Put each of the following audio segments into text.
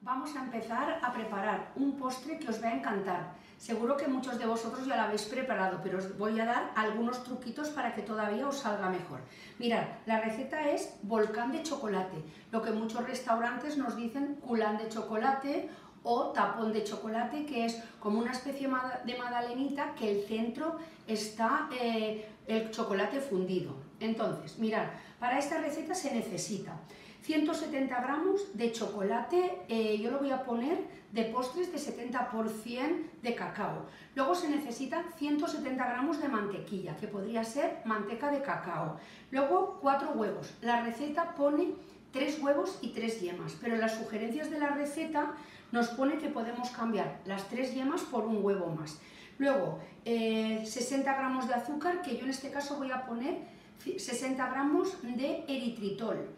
Vamos a empezar a preparar un postre que os va a encantar. Seguro que muchos de vosotros ya lo habéis preparado, pero os voy a dar algunos truquitos para que todavía os salga mejor. Mirad, la receta es volcán de chocolate, lo que muchos restaurantes nos dicen culán de chocolate o tapón de chocolate, que es como una especie de magdalenita que el centro está eh, el chocolate fundido. Entonces, mirad, para esta receta se necesita 170 gramos de chocolate, eh, yo lo voy a poner de postres de 70% de cacao. Luego se necesitan 170 gramos de mantequilla, que podría ser manteca de cacao. Luego 4 huevos. La receta pone 3 huevos y 3 yemas, pero las sugerencias de la receta nos pone que podemos cambiar las 3 yemas por un huevo más. Luego 60 eh, gramos de azúcar, que yo en este caso voy a poner 60 gramos de eritritol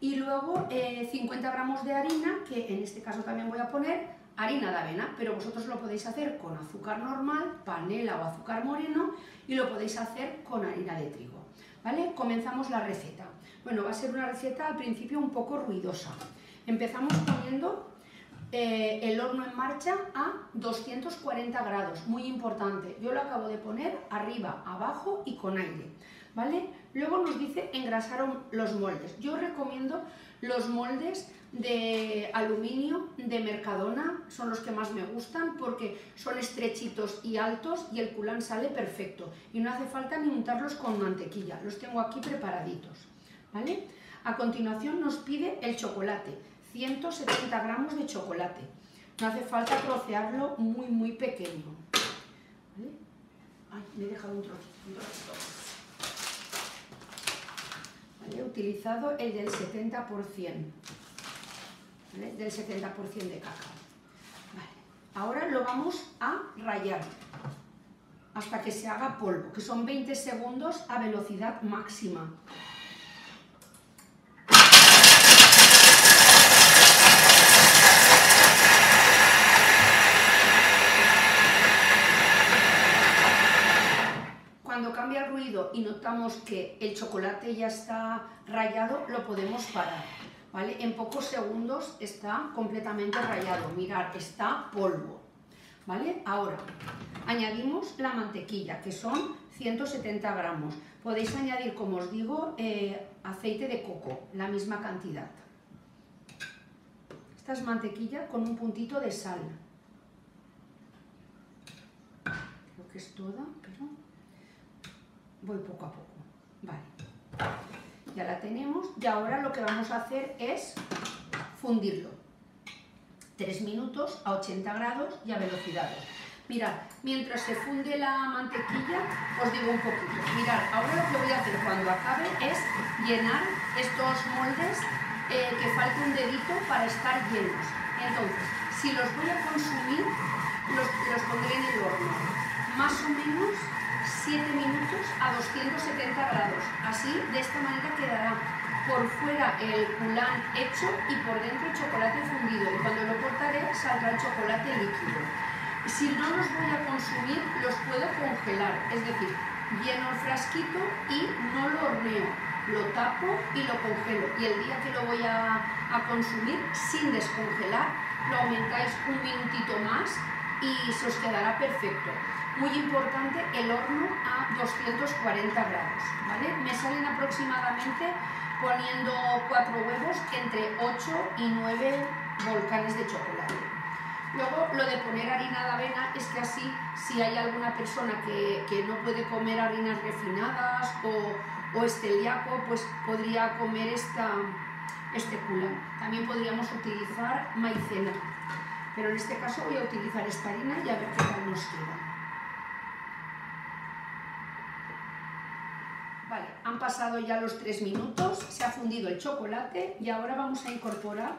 y luego 50 eh, gramos de harina, que en este caso también voy a poner harina de avena, pero vosotros lo podéis hacer con azúcar normal, panela o azúcar moreno, y lo podéis hacer con harina de trigo. ¿Vale? Comenzamos la receta. Bueno, va a ser una receta al principio un poco ruidosa. Empezamos poniendo eh, el horno en marcha a 240 grados, muy importante. Yo lo acabo de poner arriba, abajo y con aire. ¿Vale? Luego nos dice engrasar los moldes. Yo recomiendo los moldes de aluminio de Mercadona, son los que más me gustan porque son estrechitos y altos y el culán sale perfecto y no hace falta ni untarlos con mantequilla, los tengo aquí preparaditos, ¿vale? A continuación nos pide el chocolate, 170 gramos de chocolate, no hace falta trocearlo muy muy pequeño, Ay, me he dejado un trocito he utilizado el del 70%, del 70% de cacao. Ahora lo vamos a rayar hasta que se haga polvo, que son 20 segundos a velocidad máxima. Y notamos que el chocolate ya está rayado, lo podemos parar. ¿vale? En pocos segundos está completamente rayado. Mirad, está polvo. ¿vale? Ahora, añadimos la mantequilla, que son 170 gramos. Podéis añadir, como os digo, eh, aceite de coco, la misma cantidad. Esta es mantequilla con un puntito de sal. Creo que es toda, pero voy poco a poco. Vale. Ya la tenemos y ahora lo que vamos a hacer es fundirlo. 3 minutos a 80 grados y a velocidad. Mirad, mientras se funde la mantequilla, os digo un poquito. Mirad, ahora lo que voy a hacer cuando acabe es llenar estos moldes eh, que falta un dedito para estar llenos. Entonces, si los voy a consumir, los, los pondré en el horno. Más o menos 7 minutos a 270 grados. Así, de esta manera quedará por fuera el culán hecho y por dentro el chocolate fundido. Y cuando lo cortaré saldrá el chocolate líquido. Si no los voy a consumir, los puedo congelar. Es decir, lleno el frasquito y no lo horneo. Lo tapo y lo congelo. Y el día que lo voy a, a consumir sin descongelar, lo aumentáis un minutito más y se os quedará perfecto. Muy importante, el horno a 240 grados, ¿vale? Me salen aproximadamente poniendo cuatro huevos entre 8 y 9 volcanes de chocolate. Luego, lo de poner harina de avena es que así, si hay alguna persona que, no puede comer harinas refinadas o, o esteliaco, pues podría comer esta, este culán. También podríamos utilizar maicena, pero en este caso voy a utilizar esta harina y a ver qué tal nos queda. Vale, han pasado ya los tres minutos, se ha fundido el chocolate y ahora vamos a incorporar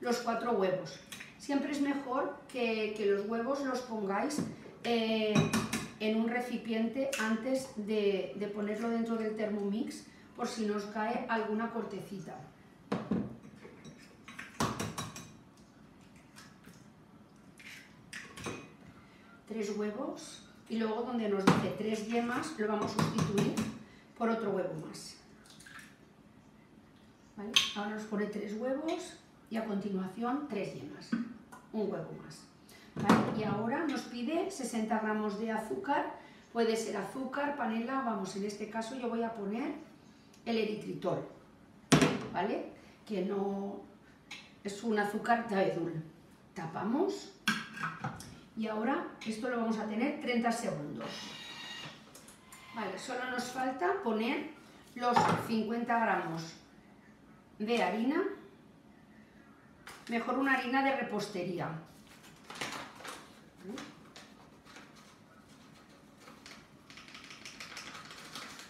los cuatro huevos. Siempre es mejor que, los huevos los pongáis eh, en un recipiente antes de, de ponerlo dentro del Thermomix por si nos cae alguna cortecita. tres huevos y luego donde nos dice tres yemas lo vamos a sustituir por otro huevo más. Ahora nos pone tres huevos y a continuación tres yemas, un huevo más. Y ahora nos pide 60 gramos de azúcar, puede ser azúcar, panela, vamos, en este caso yo voy a poner el eritritol, ¿vale? Que no es un azúcar taedul. Tapamos y ahora esto lo vamos a tener 30 segundos. Solo nos falta poner los 50 gramos de harina, mejor una harina de repostería.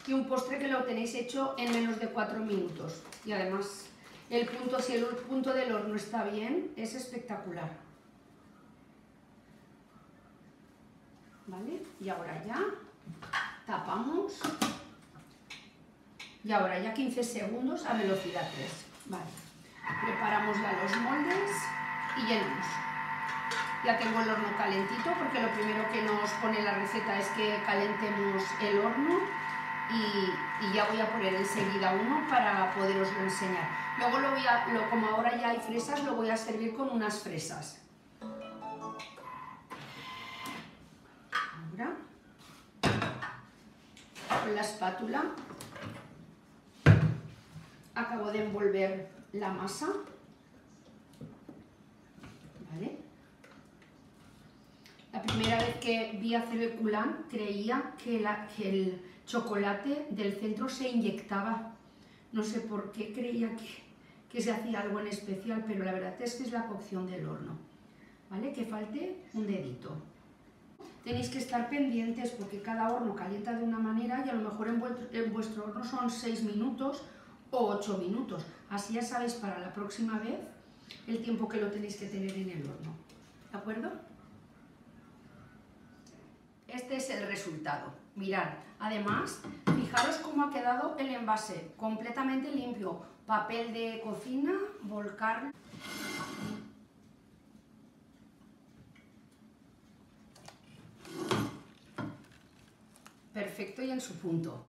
Y un postre que lo tenéis hecho en menos de 4 minutos. Y además, el punto, si el punto del horno está bien, es espectacular. ¿Vale? Y ahora ya tapamos y ahora ya 15 segundos a velocidad 3. Vale. Preparamos ya los moldes y llenamos. Ya tengo el horno calentito porque lo primero que nos pone la receta es que calentemos el horno y, ya voy a poner enseguida uno para poderoslo enseñar. Luego lo voy a, lo, como ahora ya hay fresas, lo voy a servir con unas fresas. La espátula acabo de envolver la masa. ¿Vale? La primera vez que vi hacer el culán creía que, el chocolate del centro se inyectaba. No sé por qué creía que, que se hacía algo en especial, pero la verdad es que es la cocción del horno. ¿Vale? Que falte un dedito. Tenéis que estar pendientes porque cada horno calienta de una manera y a lo mejor en vuestro, en vuestro horno son 6 minutos o 8 minutos. Así ya sabéis para la próxima vez el tiempo que lo tenéis que tener en el horno. ¿De acuerdo? Este es el resultado. Mirad, además, fijaros cómo ha quedado el envase, completamente limpio. Papel de cocina, volcar... Perfecto y en su punto.